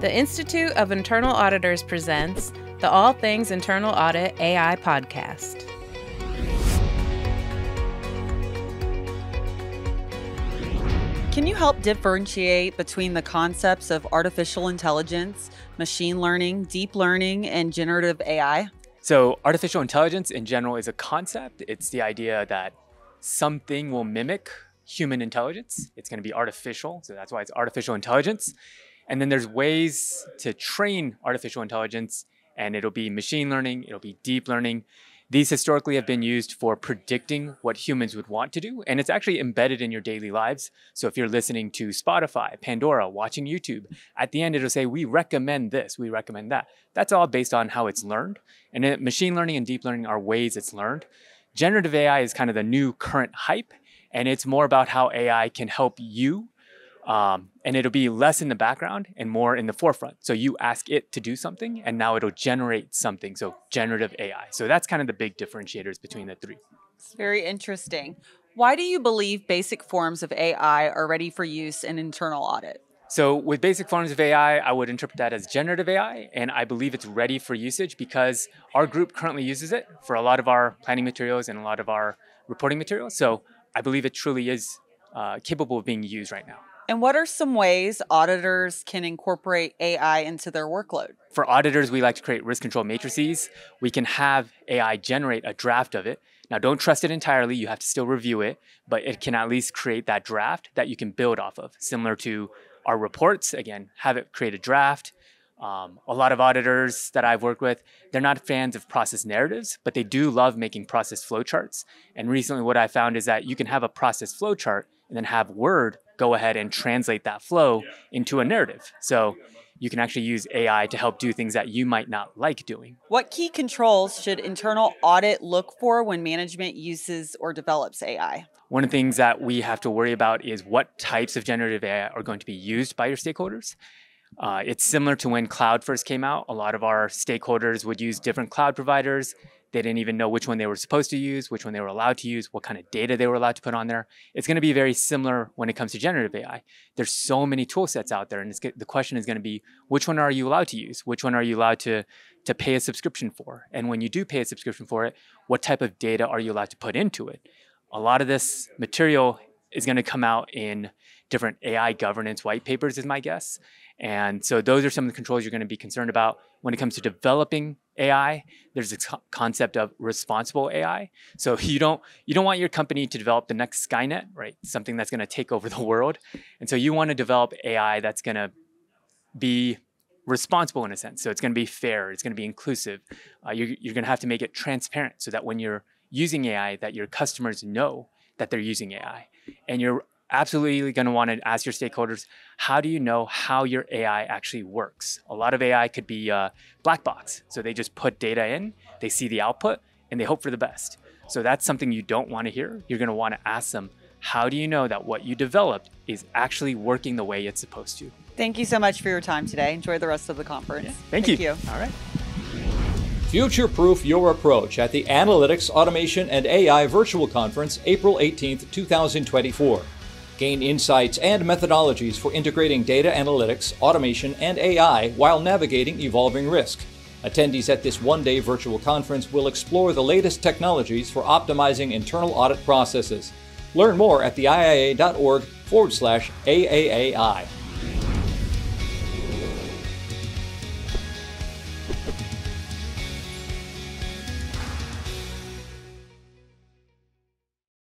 The Institute of Internal Auditors presents the All Things Internal Audit AI podcast. Can you help differentiate between the concepts of artificial intelligence, machine learning, deep learning, and generative AI? So, artificial intelligence in general is a concept. It's the idea that something will mimic human intelligence. It's going to be artificial, so that's why it's artificial intelligence. And then there's ways to train artificial intelligence, and it'll be machine learning, it'll be deep learning. These historically have been used for predicting what humans would want to do, and it's actually embedded in your daily lives. So if you're listening to Spotify, Pandora, watching YouTube, at the end it'll say, We recommend this, we recommend that. That's all based on how it's learned. And it, machine learning and deep learning are ways it's learned. Generative AI is kind of the new current hype, and it's more about how AI can help you um, and it'll be less in the background and more in the forefront. So you ask it to do something, and now it'll generate something. So generative AI. So that's kind of the big differentiators between the three. It's very interesting. Why do you believe basic forms of AI are ready for use in internal audit? So, with basic forms of AI, I would interpret that as generative AI, and I believe it's ready for usage because our group currently uses it for a lot of our planning materials and a lot of our reporting materials. So, I believe it truly is uh, capable of being used right now. And what are some ways auditors can incorporate AI into their workload? For auditors, we like to create risk control matrices. We can have AI generate a draft of it. Now, don't trust it entirely. You have to still review it, but it can at least create that draft that you can build off of, similar to our reports. Again, have it create a draft. Um, a lot of auditors that I've worked with, they're not fans of process narratives, but they do love making process flowcharts. And recently, what I found is that you can have a process flowchart and then have Word go ahead and translate that flow into a narrative. So you can actually use AI to help do things that you might not like doing. What key controls should internal audit look for when management uses or develops AI? One of the things that we have to worry about is what types of generative AI are going to be used by your stakeholders. Uh, it's similar to when cloud first came out. A lot of our stakeholders would use different cloud providers. They didn't even know which one they were supposed to use, which one they were allowed to use, what kind of data they were allowed to put on there. It's going to be very similar when it comes to generative AI. There's so many tool sets out there, and the question is going to be which one are you allowed to use? Which one are you allowed to, to pay a subscription for? And when you do pay a subscription for it, what type of data are you allowed to put into it? A lot of this material is going to come out in different AI governance white papers, is my guess. And so those are some of the controls you're going to be concerned about when it comes to developing AI. There's a concept of responsible AI. So you don't you don't want your company to develop the next Skynet, right? Something that's going to take over the world. And so you want to develop AI that's going to be responsible in a sense. So it's going to be fair. It's going to be inclusive. Uh, you're, you're going to have to make it transparent so that when you're using AI, that your customers know that they're using AI, and you're absolutely going to want to ask your stakeholders how do you know how your AI actually works? A lot of AI could be a black box. So they just put data in, they see the output, and they hope for the best. So that's something you don't want to hear. You're going to want to ask them how do you know that what you developed is actually working the way it's supposed to? Thank you so much for your time today. Enjoy the rest of the conference. Yeah, thank, thank you. you. All right. Future proof your approach at the Analytics, Automation, and AI Virtual Conference, April 18th, 2024. Gain insights and methodologies for integrating data analytics, automation, and AI while navigating evolving risk. Attendees at this one day virtual conference will explore the latest technologies for optimizing internal audit processes. Learn more at the IIA.org forward slash AAAI.